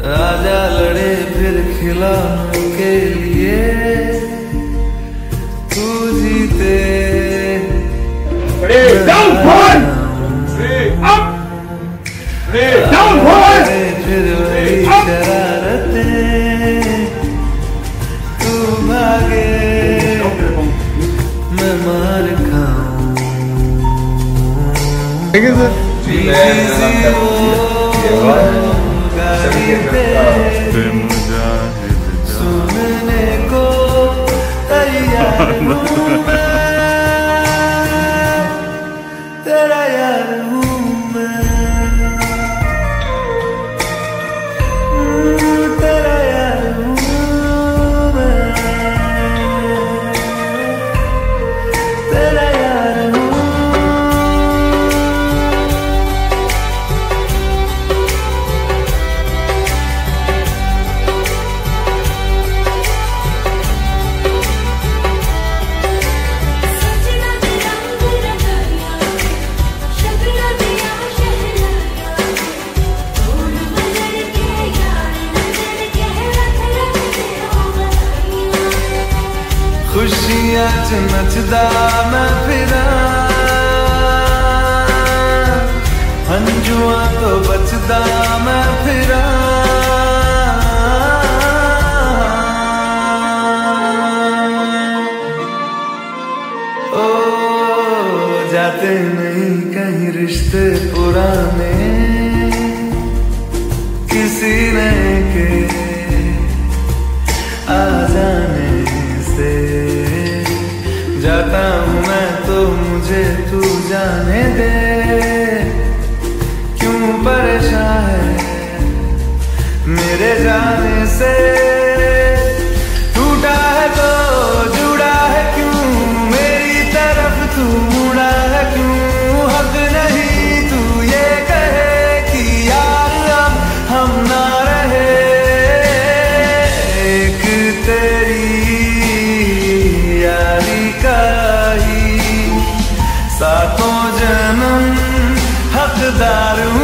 आजा लड़े फिर खिलौनों के लिए। तू जीते! फिर वही शरारतें। तू भागे। मैं मार खाऊं। ठीक है। सर सी च नचदा मैं फिरा। हंजुआ तो बचदा मैं फिरा। ओ, जाते नहीं कहीं रिश्ते पुराने। किसी नए जाने दे। क्यों परेशान है मेरे जाने से? सातों जन्म हकदार हूँ।